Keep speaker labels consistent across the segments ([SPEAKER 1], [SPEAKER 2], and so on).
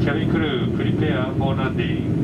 [SPEAKER 1] キャビクルー、プリペアフーランディン。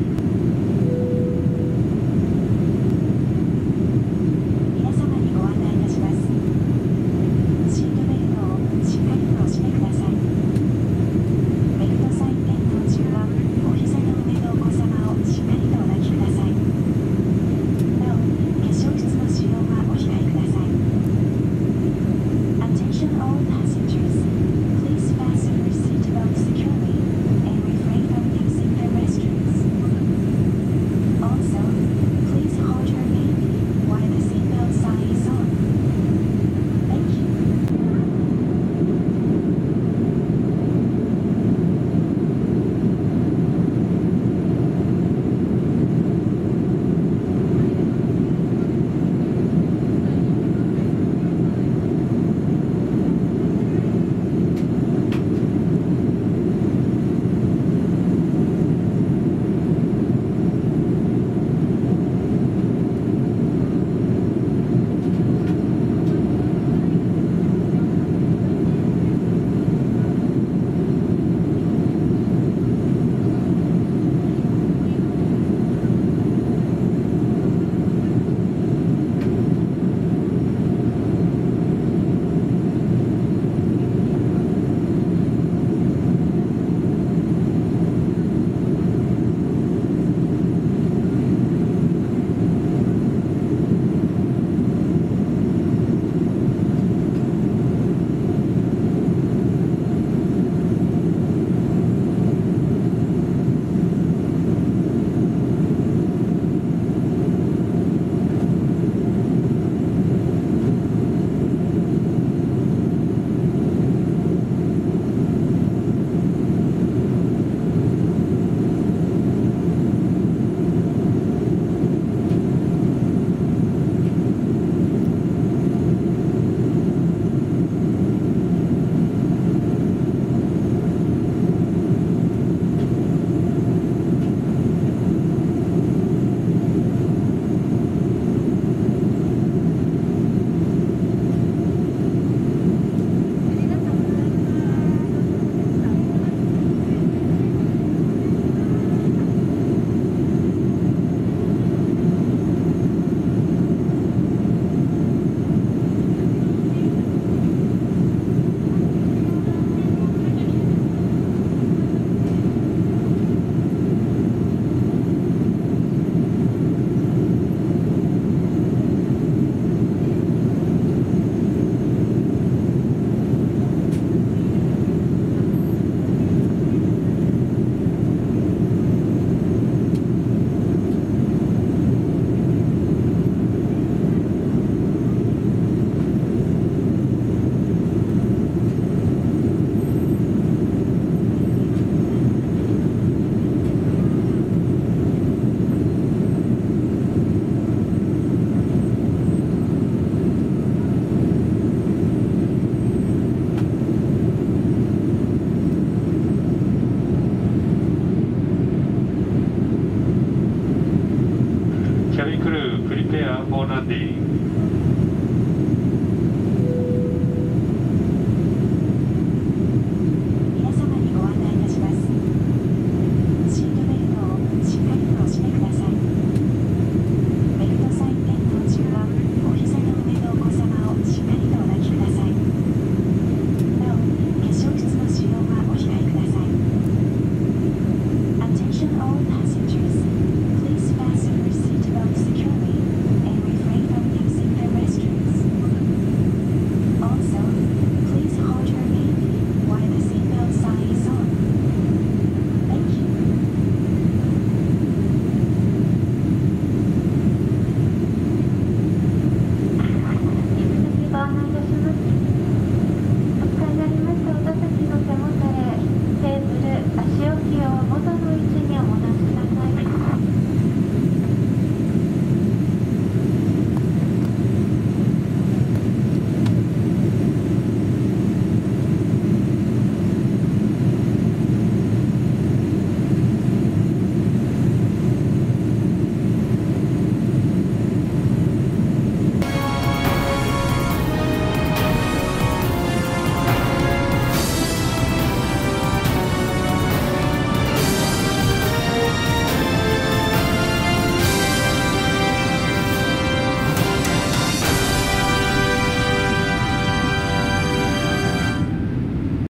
[SPEAKER 1] キャビクルー、プリペアフーランディン。